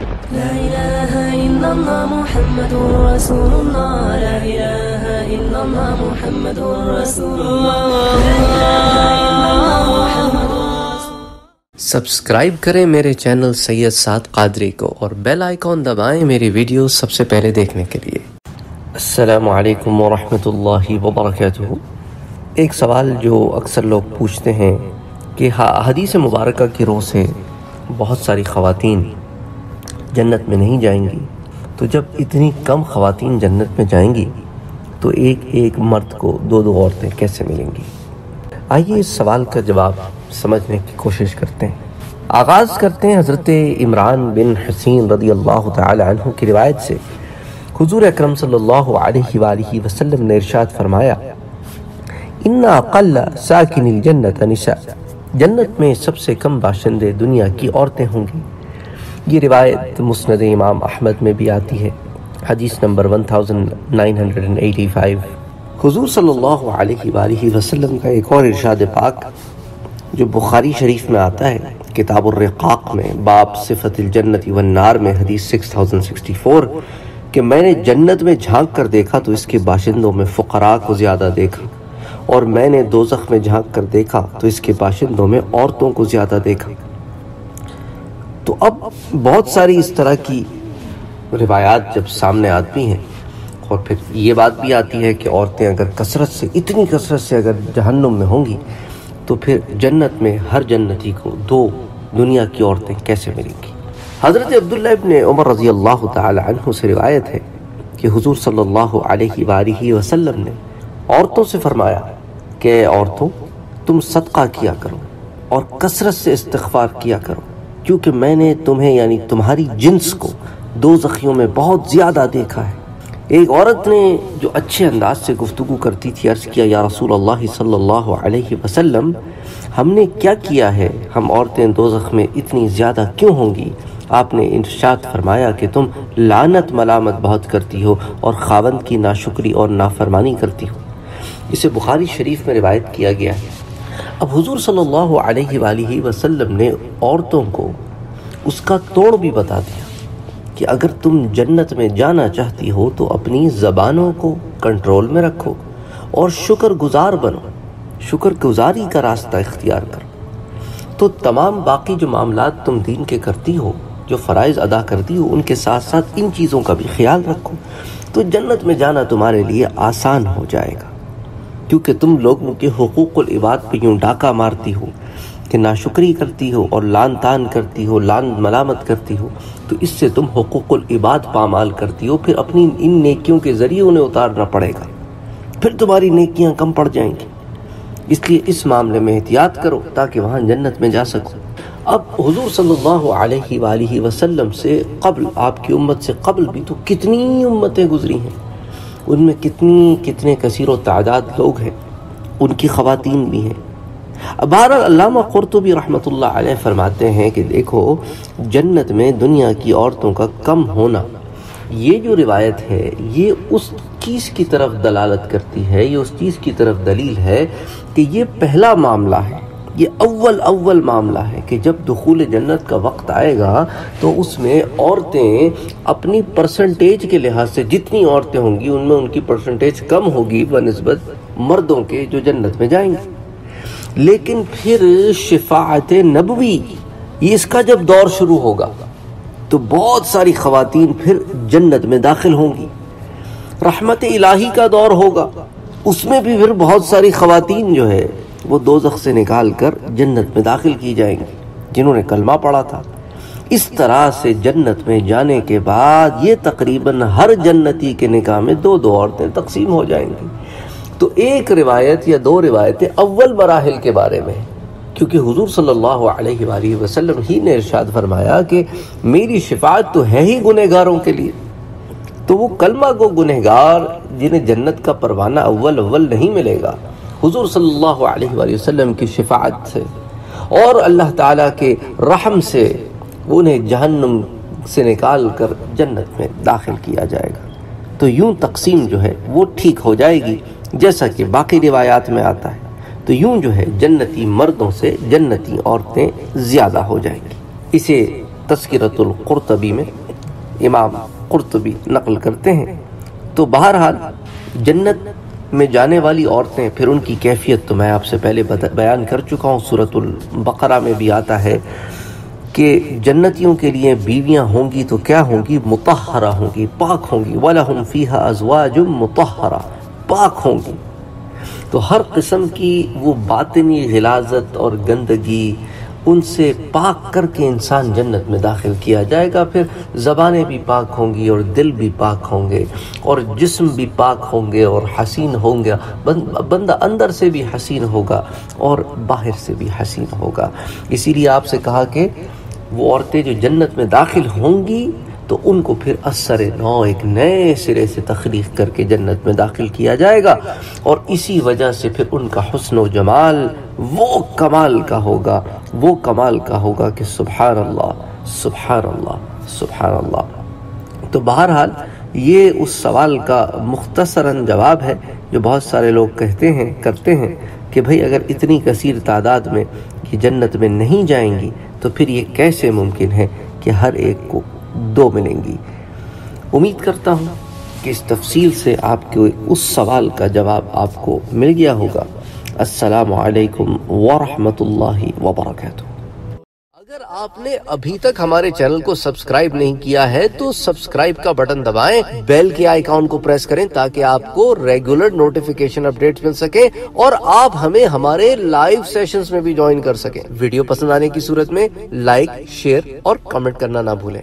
لا إله إلا الله محمد رسول الله. لا إله إلا الله محمد رسول الله. لا إله إلا الله محمد سبسکرائب کریں میرے چینل سید سعد قادری کو اور بیل آئیکن دبائیں میری ویڈیو سب سے پہلے دیکھنے کے لیے. السلام علیکم ورحمۃ اللہ وبرکاتہ. ایک سوال جو اکثر لوگ پوچھتے ہیں کہ حدیث مبارکہ کی روح سے بہت ساری خواتین جنت میں نہیں جائیں گی۔ تو جب اتنی کم خواتین جنت میں جائیں گی، تو ایک ایک مرد کو دو دو عورتیں کیسے ملیں گی؟ آئیے اس سوال کا جواب سمجھنے کی کوشش کرتے ہیں۔ آغاز کرتے ہیں حضرت عمران بن حسین رضی اللہ تعالی عنہ کی روایت سے۔ حضور اکرم صلی اللہ علیہ وآلہ وسلم نے ارشاد فرمایا، ان اقل ساکن الجنت نساء۔ جنت میں سب سے کم باشندے دنیا کی عورتیں ہوں گی۔ یہ روایت مسند امام احمد میں بھی آتی ہے۔ حدیث نمبر 1985 حضور صلی اللہ علیہ وآلہ وسلم کا ایک اور ارشاد پاک، جو بخاری شریف میں آتا ہے، کتاب الرقاق میں، باب صفت الجنت والنار میں، حدیث 6064 کہ میں نے جنت میں جھانک کر دیکھا تو اس کے باشندوں میں فقراء کو زیادہ دیکھا، اور میں نے دوزخ میں جھانک کر دیکھا تو اس کے باشندوں میں عورتوں کو زیادہ دیکھا۔ تو اب بہت ساری اس طرح کی روایات جب سامنے آتی ہیں اور پھر یہ بات بھی آتی ہے کہ عورتیں اگر کثرت سے، اتنی کثرت سے اگر جہنم میں ہوں گی، تو پھر جنت میں ہر جنتی کو دو دنیا کی عورتیں کیسے ملیں گی؟ حضرت عبداللہ ابن عمر رضی اللہ تعالی عنہ سے روایت ہے کہ حضور صلی اللہ علیہ وآلہ وسلم نے عورتوں سے فرمایا کہ عورتوں، تم صدقہ کیا کرو اور کثرت سے استغفار کیا کرو۔ کیونکہ میں نے تمہیں یعنی تمہاری جنس کو دو زخیوں میں بہت زیادہ دیکھا ہے۔ ایک عورت نے جو اچھے انداز سے گفتگو کرتی تھی، عرض کیا، یا رسول اللہ صلی اللہ علیہ وسلم، ہم نے کیا کیا ہے؟ ہم عورتیں دو میں اتنی زیادہ کیوں ہوں گی؟ آپ نے ارشاد فرمایا کہ تم لعنت ملامت بہت کرتی ہو اور خاوند کی ناشکری اور نافرمانی کرتی ہو۔ اسے بخاری شریف میں روایت کیا گیا ہے۔ اب حضور صلی اللہ علیہ وآلہ وسلم نے عورتوں کو اس کا توڑ بھی بتا دیا کہ اگر تم جنت میں جانا چاہتی ہو تو اپنی زبانوں کو کنٹرول میں رکھو اور شکر گزار بنو، شکر گزاری کا راستہ اختیار کرو۔ تو تمام باقی جو معاملات تم دین کے کرتی ہو، جو فرائض ادا کرتی ہو، ان کے ساتھ ساتھ ان چیزوں کا بھی خیال رکھو۔ تو جنت میں جانا تمہارے لیے آسان ہو جائے گا۔ کیونکہ تم لوگوں کے حقوق العباد پہ یوں ڈاکہ مارتی ہو کہ ناشکری کرتی ہو اور لان تان کرتی ہو، لان ملامت کرتی ہو، تو اس سے تم حقوق العباد پامال کرتی ہو، پھر اپنی ان نیکیوں کے ذریعے انہیں اتارنا پڑے گا۔ پھر تمہاری نیکیاں کم پڑ جائیں گی۔ اس لیے اس معاملے میں احتیاط کرو تاکہ وہاں جنت میں جا سکو۔ اب حضور صلی اللہ علیہ وآلہ وسلم سے قبل، آپ کی امت سے قبل بھی تو کتنی امتیں گزری ہیں۔ ان میں کتنی کتنے کثیر و تعداد لوگ ہیں، ان کی خواتین بھی ہیں۔ بہرحال علامہ قرطبی رحمۃ اللہ علیہ فرماتے ہیں کہ دیکھو، جنت میں دنیا کی عورتوں کا کم ہونا، یہ جو روایت ہے، یہ اس چیز کی طرف دلالت کرتی ہے، یہ اس چیز کی طرف دلیل ہے کہ یہ پہلا معاملہ ہے۔ یہ اول اول معاملہ ہے کہ جب دخول جنت کا وقت آئے گا تو اس میں عورتیں اپنی پرسنٹیج کے لحاظ سے جتنی عورتیں ہوں گی، ان میں ان کی پرسنٹیج کم ہوگی بنسبت مردوں کے جو جنت میں جائیں گے۔ لیکن پھر شفاعت نبوی، یہ اس کا جب دور شروع ہوگا تو بہت ساری خواتین پھر جنت میں داخل ہوں گی۔ رحمت الہی کا دور ہوگا، اس میں بھی پھر بہت ساری خواتین جو ہے وہ دوزخ سے نکال کر جنت میں داخل کی جائیں گی، جنہوں نے کلمہ پڑھا تھا۔ اس طرح سے جنت میں جانے کے بعد یہ تقریباً ہر جنتی کے نکاح میں دو دو عورتیں تقسیم ہو جائیں گی۔ تو ایک روایت یا دو روایتیں اول مراحل کے بارے میں کیونکہ حضور صلی اللہ علیہ وآلہ وسلم ہی نے ارشاد فرمایا کہ میری شفاعت تو ہے ہی گنہگاروں کے لیے۔ تو وہ کلمہ کو گنہگار جنہیں جنت کا پروانہ اول اول نہیں ملے گا حضور صلی اللہ علیہ وآلہ وسلم کی شفاعت سے اور اللہ تعالیٰ کے رحم سے انہیں جہنم سے نکال کر جنت میں داخل کیا جائے گا۔ تو یوں تقسیم جو ہے وہ ٹھیک ہو جائے گی جیسا کہ باقی روایات میں آتا ہے۔ تو یوں جو ہے جنتی مردوں سے جنتی عورتیں زیادہ ہو جائیں گی۔ اسے تذکرت القرطبی میں امام قرطبی نقل کرتے ہیں۔ تو بہرحال جنت میں جانے والی عورتیں، پھر ان کی کیفیت تو میں آپ سے پہلے بیان کر چکا ہوں۔ صورت البقرہ میں بھی آتا ہے کہ جنتیوں کے لیے بیویاں ہوں گی تو کیا ہوں گی؟ متحرہ ہوں گی، پاک ہوں گی۔ وَلَهُمْ فِيهَا أَزْوَاجٌ مُتَحَّرَةٌ پاک ہوں گی۔ تو ہر قسم کی وہ باطنی غلازت اور گندگی ان سے پاک کر کے انسان جنت میں داخل کیا جائے گا۔ پھر زبانیں بھی پاک ہوں گی اور دل بھی پاک ہوں گے اور جسم بھی پاک ہوں گے اور حسین ہوں گے۔ بندہ اندر سے بھی حسین ہوگا اور باہر سے بھی حسین ہوگا۔ اسی لیے آپ سے کہا کہ وہ عورتیں جو جنت میں داخل ہوں گی تو ان کو پھر اثر نو ایک نئے سرے سے تخلیق کر کے جنت میں داخل کیا جائے گا اور اسی وجہ سے پھر ان کا حسن و جمال وہ کمال کا ہوگا، وہ کمال کا ہوگا کہ سبحان اللہ سبحان اللہ سبحان اللہ تو بہرحال یہ اس سوال کا مختصراً جواب ہے جو بہت سارے لوگ کہتے ہیں، کرتے ہیں کہ بھئی اگر اتنی کثیر تعداد میں یہ جنت میں نہیں جائیں گی تو پھر یہ کیسے ممکن ہے کہ ہر ایک کو دو ملیں گی۔ امید کرتا ہوں کہ اس تفصیل سے آپ کے اس سوال کا جواب آپ کو مل گیا ہوگا۔ السلام علیکم ورحمۃ اللہ وبرکاتہ۔ اگر آپ نے ابھی تک ہمارے چینل کو سبسکرائب نہیں کیا ہے تو سبسکرائب کا بٹن دبائیں، بیل کے آئیکن کو پریس کریں تاکہ آپ کو ریگولر نوٹیفیکیشن اپڈیٹس مل سکے اور آپ ہمیں ہمارے لائیو سیشنز میں بھی جوائن کر سکیں۔ ویڈیو پسند آنے کی صورت میں لائک شیئر اور کمنٹ کرنا نہ بھولیں۔